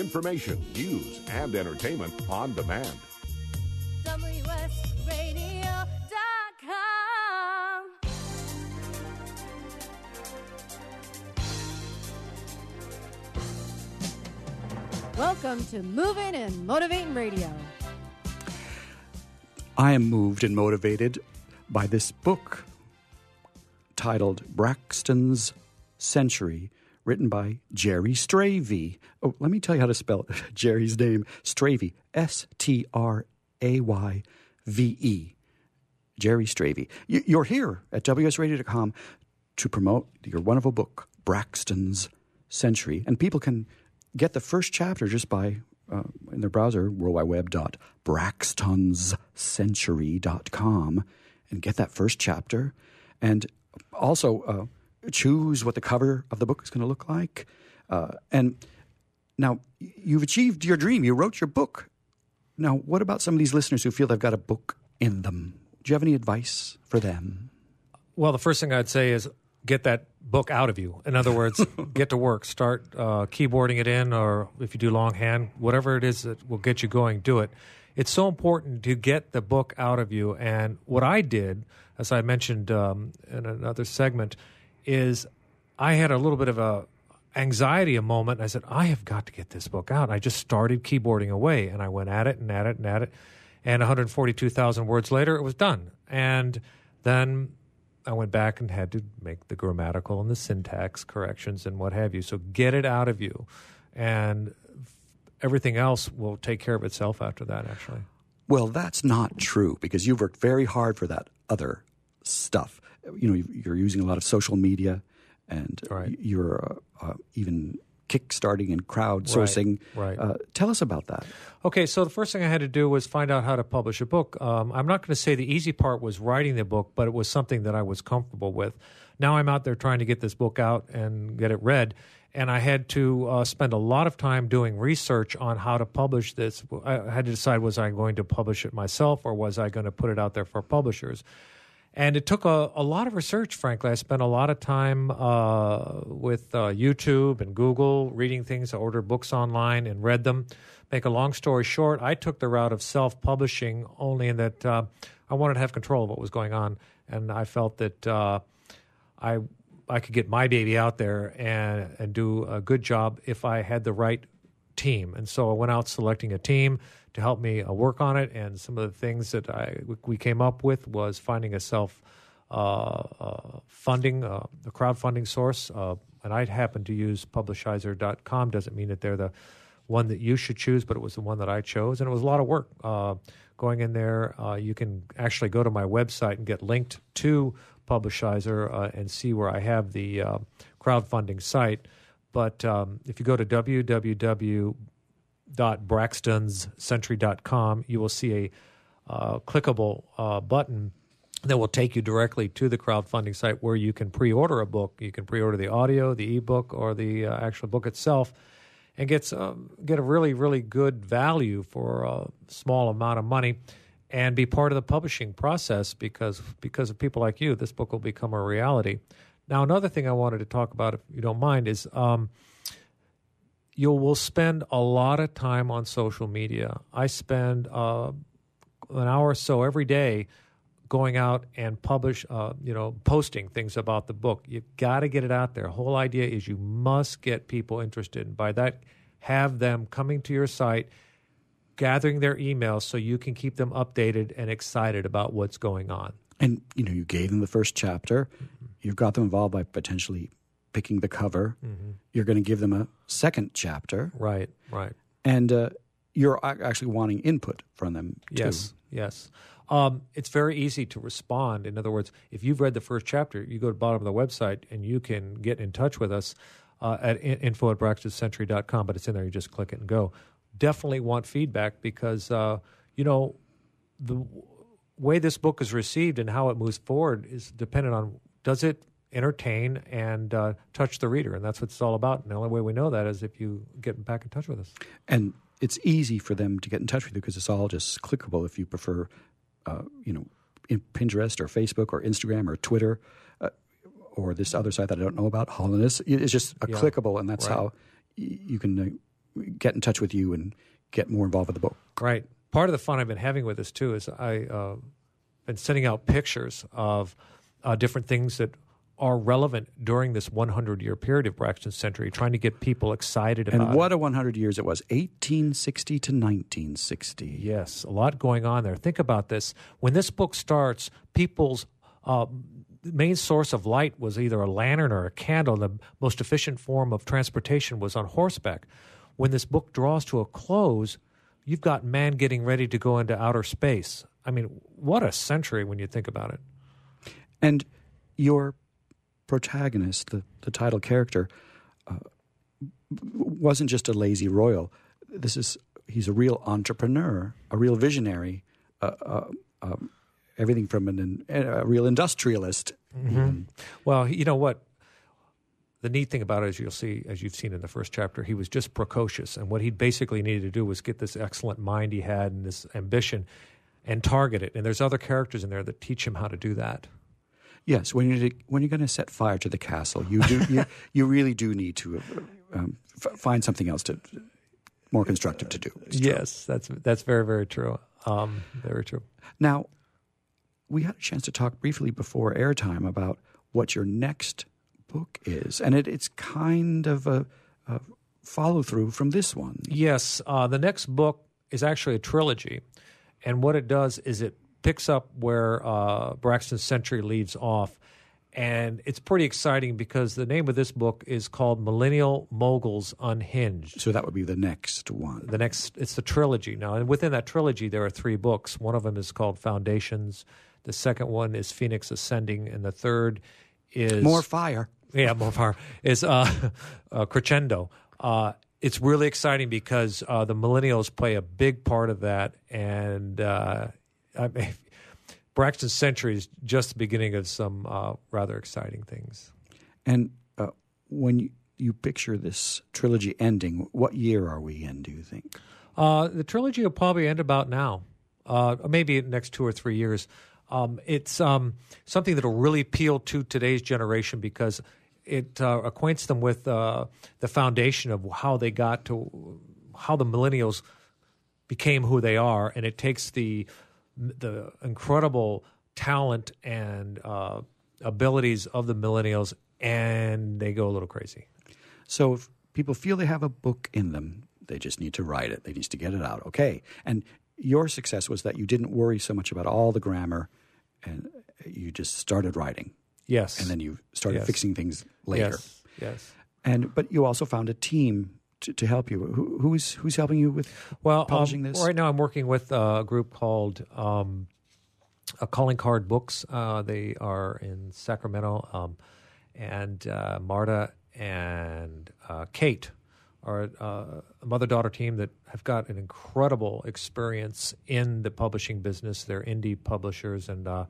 information, news, and entertainment on demand. WSRadio.com. Welcome to Moving and Motivating Radio. I am moved and motivated by this book titled Braxton's Century, written by Jerry Strayve. Oh, let me tell you how to spell Jerry's name Strayve, S T R A Y V E. Jerry Strayve. You- You're here at WSRadio.com to promote your wonderful book, Braxton's Century. And people can get the first chapter just by, uh, in their browser, worldwideweb.braxtonscentury.com, and get that first chapter. And also uh, choose what the cover of the book is going to look like. Uh, and now you've achieved your dream. You wrote your book. Now, what about some of these listeners who feel they've got a book in them? Do you have any advice for them? Well, the first thing I'd say is get that book out of you. In other words, get to work. Start uh, keyboarding it in, or if you do longhand, whatever it is that will get you going, do it. It's so important to get the book out of you. And what I did, as I mentioned um, in another segment, is I had a little bit of a anxiety a moment. I said, I have got to get this book out. And I just started keyboarding away, and I went at it and at it and at it. And 142,000 words later, it was done. And then I went back and had to make the grammatical and the syntax corrections and what have you. So get it out of you, and everything else will take care of itself after that. Actually, Well, that's not true because you've worked very hard for that other stuff. You know, you're using a lot of social media, and Right. you're uh, uh, even kickstarting and crowdsourcing. right. Uh, tell us about that. Okay, so the first thing I had to do was find out how to publish a book. Um, I'm not going to say the easy part was writing the book, but it was something that I was comfortable with. Now I'm out there trying to get this book out and get it read, and I had to uh, spend a lot of time doing research on how to publish this. I had to decide was I going to publish it myself or was I going to put it out there for publishers. And it took a, a lot of research, frankly. I spent a lot of time uh, with uh, YouTube and Google reading things. I ordered books online and read them. Make a long story short, I took the route of self publishing only in that uh, I wanted to have control of what was going on. And I felt that uh, I, I could get my baby out there and, and do a good job if I had the right team. And so I went out selecting a team to help me uh, work on it. And some of the things that I we came up with was finding a self uh, uh, funding, uh, a crowdfunding source. And I happen to use Publishizer.com. Doesn't mean that they're the one that you should choose, but it was the one that I chose, and it was a lot of work. Going in there, you can actually go to my website and get linked to Publishizer uh, and see where I have the uh, crowdfunding site. But um, if you go to www.braxtonscentury.com, you will see a uh, clickable uh, button that will take you directly to the crowdfunding site where you can pre-order a book. You can pre-order the audio, the ebook, or the uh, actual book itself, and get um, get a really really good value for a small amount of money, and be part of the publishing process because because of people like you, this book will become a reality. Now, another thing I wanted to talk about, if you don't mind, is um, you will spend a lot of time on social media. I spend uh, an hour or so every day going out and publish, uh, you know, posting things about the book. You've got to get it out there. Whole idea is you must get people interested. And by that, have them coming to your site, gathering their emails so you can keep them updated and excited about what's going on. And you know, you gave them the first chapter. You've got them involved by potentially picking the cover. You're going to give them a second chapter, Right, right. and uh, you're actually wanting input from them too. Yes, yes. Um, it's very easy to respond. In other words, if you've read the first chapter, you go to the bottom of the website and you can get in touch with us uh, at info at braxtoncentury.com, but it's in there. You just click it and go. Definitely want feedback because, uh, you know, the way this book is received and how it moves forward is dependent on does it entertain and uh, touch the reader, and that's what it's all about. And the only way we know that is if you get back in touch with us. And it's easy for them to get in touch with you because it's all just clickable if you prefer, uh, you know, in Pinterest or Facebook or Instagram or Twitter uh, or this other site that I don't know about, Holliness. It's just a Yeah. clickable, and that's Right. how you can uh, get in touch with you and get more involved with the book. Right. Part of the fun I've been having with this too is I uh, been sending out pictures of uh, different things that are relevant during this 100 year period of Braxton Century, trying to get people excited about And what it. a 100 years it was 1860 to 1960. Yes, a lot going on there. Think about this. When this book starts, people's uh, main source of light was either a lantern or a candle. The most efficient form of transportation was on horseback. When this book draws to a close, you've got man getting ready to go into outer space. I mean, what a century when you think about it. And your protagonist, the, the title character, uh, wasn't just a lazy royal. This is he's a real entrepreneur, a real visionary, uh, uh, um, everything from an, a real industrialist. even. Well, you know what? The neat thing about it, as you'll see, as you've seen in the first chapter, he was just precocious, and what he basically needed to do was get this excellent mind he had and this ambition, and target it. And there's other characters in there that teach him how to do that. Yes, when you're when you're going to set fire to the castle, you do you, you really do need to um, f- find something else to more constructive to do. Yes, that's that's very very true. Um, very true. Now, we had a chance to talk briefly before airtime about what your next book is, and it, it's kind of a, a follow through from this one. Yes, uh, the next book is actually a trilogy, and what it does is it picks up where uh, Braxton Century leaves off, and it's pretty exciting because the name of this book is called Millennial Moguls Unhinged. So that would be the next one. The next, it's the trilogy now, and within that trilogy there are three books. One of them is called Foundations. The second one is Phoenix Ascending, and the third is More fire. yeah, more fire. is uh, uh, crescendo. Uh, it's really exciting because uh, the millennials play a big part of that, and uh, I mean, Braxton Century is just the beginning of some uh, rather exciting things. And uh, when you, you picture this trilogy ending, what year are we in? Do you think? Uh, the trilogy will probably end about now, uh, maybe in the next two or three years. Um, it's um, something that will really appeal to today's generation because it uh, acquaints them with uh, the foundation of how they got to how the millennials became who they are, and it takes the the incredible talent and uh, abilities of the millennials, and they go a little crazy. So if people feel they have a book in them, they just need to write it. They need to get it out. Okay. And your success was that you didn't worry so much about all the grammar, and you just started writing, Yes, and then you started Yes. fixing things later. Yes, yes. And but you also found a team to, to help you. Who, who's who's helping you with well, publishing um, this? Right now, I'm working with a group called um, uh, Calling Card Books. Uh, they are in Sacramento, um, and uh, Marta and uh, Kate are uh, a mother-daughter team that have got an incredible experience in the publishing business. They're indie publishers, and uh,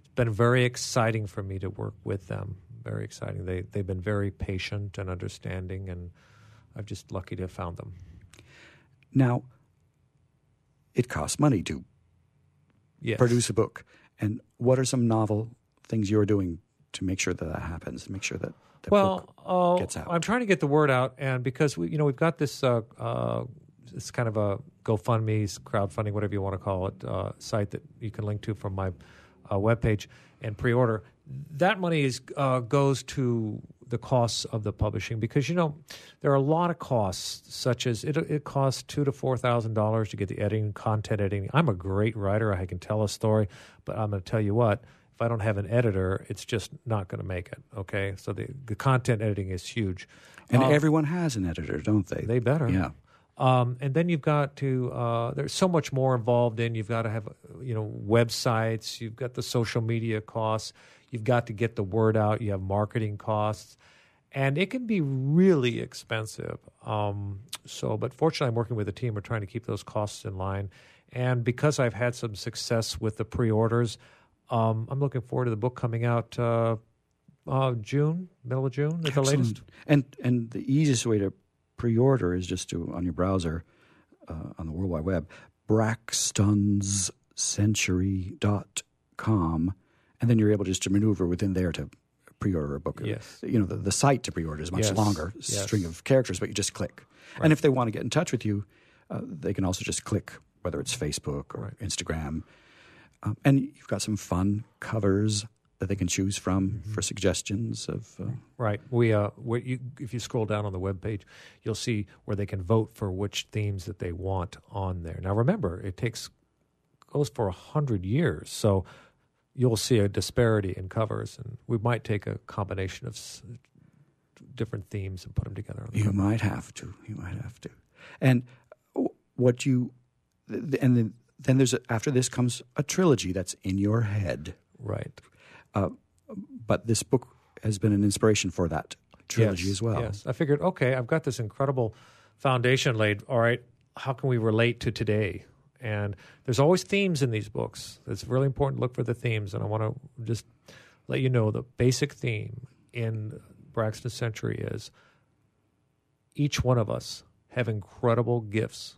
it's been very exciting for me to work with them. Very exciting. They they've been very patient and understanding, and I'm just lucky to have found them. Now, it costs money to Yes. produce a book. And what are some novel things you're doing to make sure that that happens? To make sure that the well, book uh, gets out. I'm trying to get the word out, and because we, you know, we've got this, uh, uh, this kind of a GoFundMe, crowdfunding, whatever you want to call it, uh, site that you can link to from my uh, webpage and pre-order. That money is uh, goes to the costs of the publishing because you know there are a lot of costs, such as it, it costs two to four thousand dollars to get the editing, content editing. I'm a great writer; I can tell a story, but I'm going to tell you what if I don't have an editor, it's just not going to make it. Okay, so the the content editing is huge, and Um, everyone has an editor, don't they? they better. Yeah. Um, and then you've got to uh, there's so much more involved in. You've got to have you know websites. You've got the social media costs. You've got to get the word out. You have marketing costs, and it can be really expensive. Um, so, but fortunately, I'm working with a team. We're trying to keep those costs in line. And because I've had some success with the pre-orders, um, I'm looking forward to the book coming out uh, uh, June, middle of June, at the latest. And and the easiest way to pre-order is just to on your browser uh, on the World Wide Web, braxtonscentury.com, and then you're able just to maneuver within there to pre-order a book. Yes. You know, the, the site to pre-order is much Yes. longer Yes. string of characters, but you just click. And if they want to get in touch with you, uh, they can also just click, whether it's Facebook or Instagram. Um, and you've got some fun covers that they can choose from Mm-hmm. for suggestions of. Uh, Right. We uh, you, if you scroll down on the web page, you'll see where they can vote for which themes that they want on there. Now, remember, it takes goes for a hundred years, so you'll see a disparity in covers, and we might take a combination of s- different themes and put them together. On the You cover. might have to. You might have to. And what you, and then then there's a, after this comes a trilogy that's in your head. Right. Uh, but this book has been an inspiration for that trilogy yes, as well. Yes. I figured, okay, I've got this incredible foundation laid. All right, how can we relate to today? And there's always themes in these books. It's really important to look for the themes. And I want to just let you know the basic theme in Braxton Century is each one of us have incredible gifts.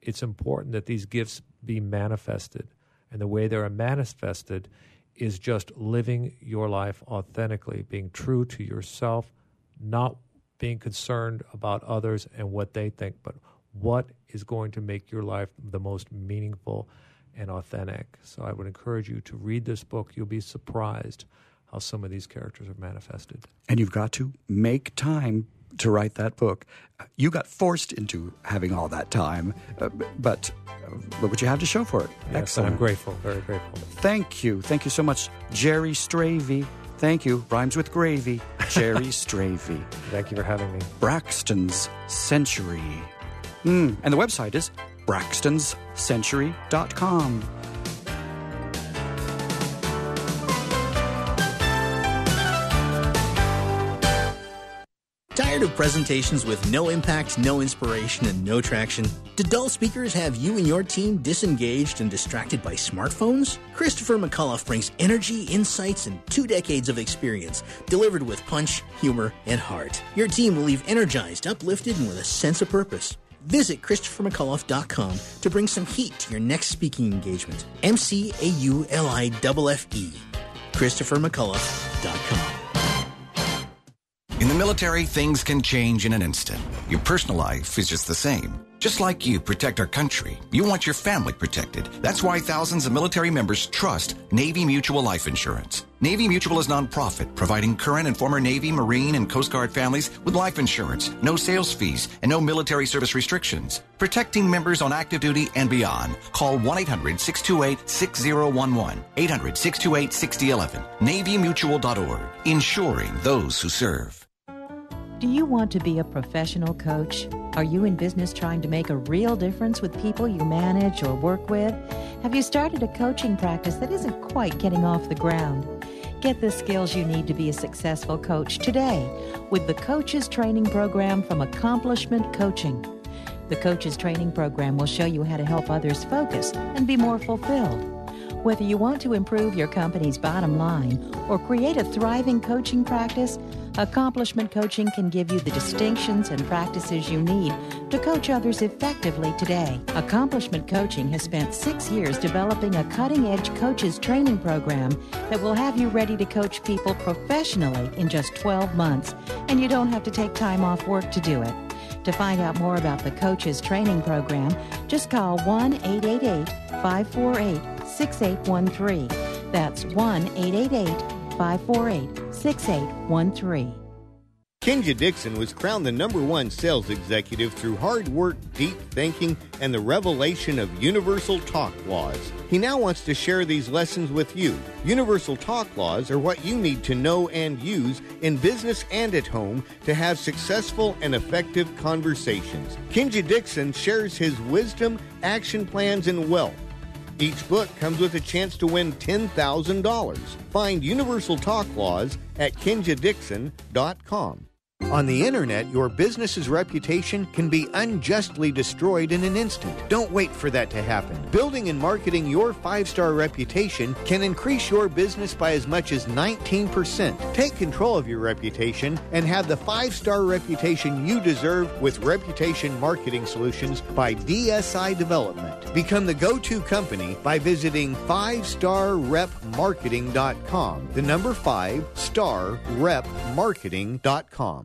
It's important that these gifts be manifested. And the way they're manifested is just living your life authentically, being true to yourself, not being concerned about others and what they think, but what is going to make your life the most meaningful and authentic. So I would encourage you to read this book. You'll be surprised how some of these characters are manifested. And you've got to make time to write that book. You got forced into having all that time, uh, but uh, look what you have to show for it. Yes, Excellent. I'm grateful, very grateful. Thank you. Thank you so much, Jerry Strayve. Thank you. Rhymes with gravy. Jerry Strayve. Thank you for having me. Braxton's Century. Mm, and the website is braxtonscentury.com. of presentations with no impact, no inspiration, and no traction? Do dull speakers have you and your team disengaged and distracted by smartphones? Christopher McAuliffe brings energy, insights, and two decades of experience, delivered with punch, humor, and heart. Your team will leave energized, uplifted, and with a sense of purpose. Visit ChristopherMcAuliffe.com to bring some heat to your next speaking engagement. M C A U L I F F E. ChristopherMcAuliffe.com. In the military, things can change in an instant. Your personal life is just the same. Just like you protect our country, you want your family protected. That's why thousands of military members trust Navy Mutual Life Insurance. Navy Mutual is nonprofit, providing current and former Navy, Marine, and Coast Guard families with life insurance, no sales fees, and no military service restrictions. Protecting members on active duty and beyond. Call 1-800-628-6011. 800-628-6011. NavyMutual.org. Insuring those who serve. Do you want to be a professional coach? Are you in business trying to make a real difference with people you manage or work with? Have you started a coaching practice that isn't quite getting off the ground? Get the skills you need to be a successful coach today with the Coaches Training Program from Accomplishment Coaching. The Coaches Training Program will show you how to help others focus and be more fulfilled. Whether you want to improve your company's bottom line or create a thriving coaching practice, Accomplishment Coaching can give you the distinctions and practices you need to coach others effectively today. Accomplishment Coaching has spent six years developing a cutting edge coaches training program that will have you ready to coach people professionally in just 12 months, and you don't have to take time off work to do it. To find out more about the Coaches Training Program, just call 1 888 548 6813. That's 1 888 548 6813. Kenja Dixon was crowned the number one sales executive through hard work, deep thinking, and the revelation of universal talk laws. He now wants to share these lessons with you. Universal talk laws are what you need to know and use in business and at home to have successful and effective conversations. Kenja Dixon shares his wisdom, action plans, and wealth. Each book comes with a chance to win $10,000. Find Universal Talk Laws at kenjadixon.com. On the internet, your business's reputation can be unjustly destroyed in an instant. Don't wait for that to happen. Building and marketing your five star reputation can increase your business by as much as 19%. Take control of your reputation and have the five star reputation you deserve with Reputation Marketing Solutions by DSI Development. Become the go to company by visiting 5starrepmarketing.com. The number 5 starrepmarketing.com.